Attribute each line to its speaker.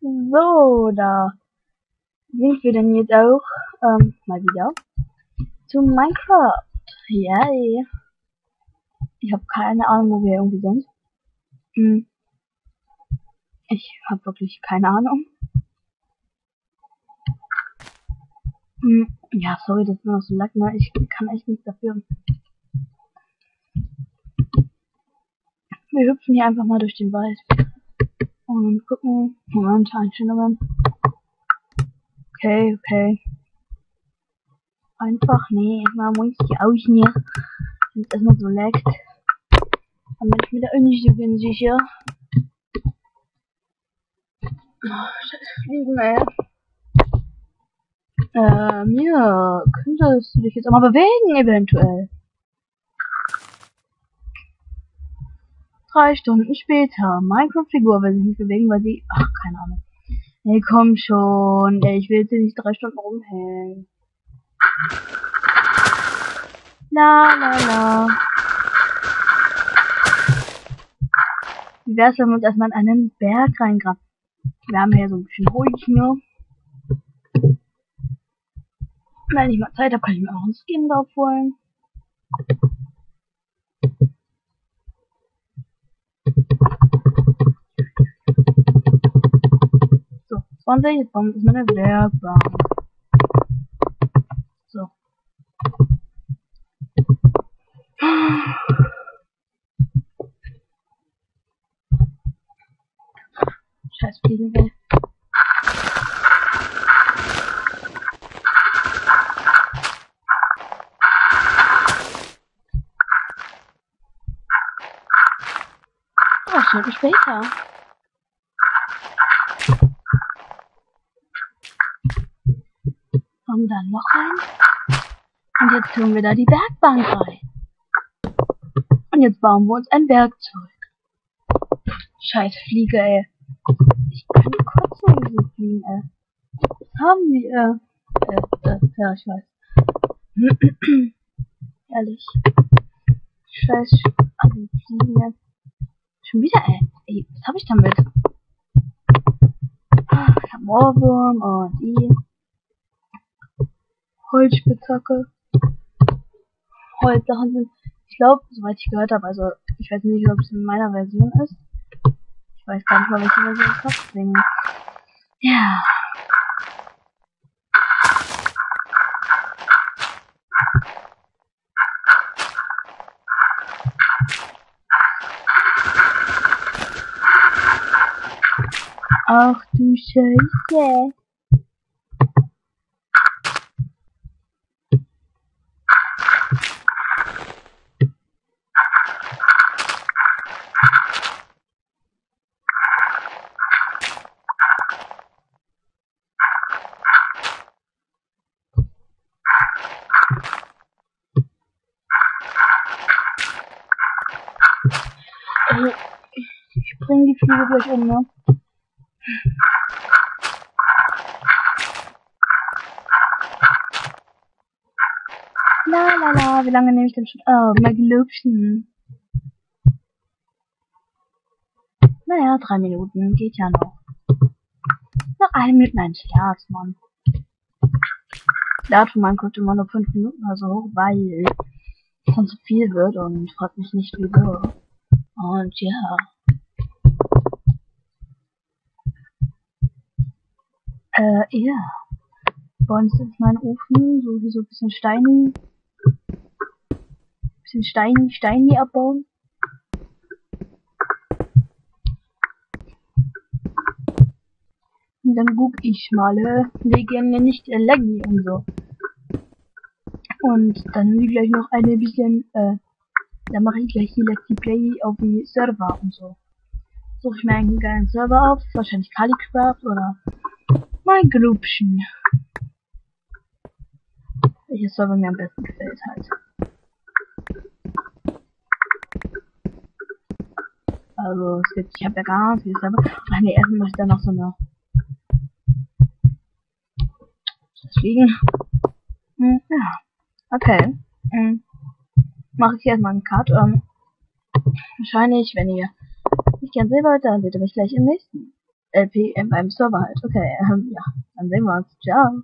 Speaker 1: So, da sind wir denn jetzt auch ähm, mal wieder zu Minecraft. Yay. Ich habe keine Ahnung, wo wir irgendwie sind. Hm. Ich habe wirklich keine Ahnung. Hm. Ja, sorry, das ist noch so lag, ne? Ich kann echt nichts dafür. Wir hüpfen hier einfach mal durch den Wald. Und gucken. Moment, Einstellungen. Okay, okay. Einfach, nee, man muss die auch nicht. Es erstmal so leckt. Dann bin ich mir da auch nicht so ganz sicher. Oh, scheiß Fliegen, ey. Ähm, ja, könntest du dich jetzt auch mal bewegen, eventuell. Drei Stunden später. Minecraft-Figur will sich nicht bewegen, weil sie... Ach, keine Ahnung. Ey, komm schon. Ey, ich will jetzt nicht drei Stunden rumhängen. La, la, la. Wie wär's, wenn wir uns erstmal in einen Berg reingraben? Wir haben hier so ein bisschen ruhig hier. Wenn ich mal Zeit habe, kann ich mir auch einen Skin drauf holen. So, 20, jetzt bauen wir erstmal eine Werkbank. So. Scheiß Fliegen, ey. Oh, Stunden später. Kommen dann noch rein. Und jetzt tun wir da die Werkbank rein. Und jetzt bauen wir uns ein Werkzeug. Scheiß Fliege, ey. Ich kann kotzen, diese Fliegen, ey. Was haben wir? Äh, äh, ja, ich weiß. Ehrlich. Scheiß an die Fliegen, ey. Schon wieder, ey. Ey, was hab ich damit? Ah, Ich hab Moorwurm und die Holzspitzhacke. Holzsachen sind, ich glaube, soweit ich gehört habe, also ich weiß nicht, ob es in meiner Version ist. Ich weiß gar nicht mal, welche Version ich habe, deswegen. Ja. Ach du Scheiße. Also, ich bring die Fliege gleich um, ne? La la la, wie lange nehme ich denn schon? Oh, mein Gelübchen. Naja, drei Minuten, geht ja noch. Noch eine Minute, nein, Scherz, Mann. Lad von Minecraft immer nur fünf Minuten oder so, weil es sonst zu viel wird und fragt mich nicht wieso. Und ja. Äh, ja. Bei uns ist mein Ofen, so wie so ein bisschen Steine. Bisschen Steine, Steine abbauen. Und dann guck ich mal, äh, wegen nicht äh, laggy und so. Und dann gleich noch eine bisschen, äh, dann mache ich gleich hier Let's Play auf die Server und so. Suche ich mir einen geilen Server auf, wahrscheinlich Calicraft oder mein Grubchen. Welcher Server mir am besten gefällt halt. Also es gibt, ich habe ja ganz viele Server. Ach nee, erstmal mache ich da noch so eine. Deswegen. Hm, ja. Okay. Hm. Mache ich erstmal einen Cut. Ähm, wahrscheinlich, wenn ihr nicht gern sehen wollt, dann seht ihr mich gleich im nächsten LP in meinem Server halt. Okay, ähm, ja, dann sehen wir uns. Ciao.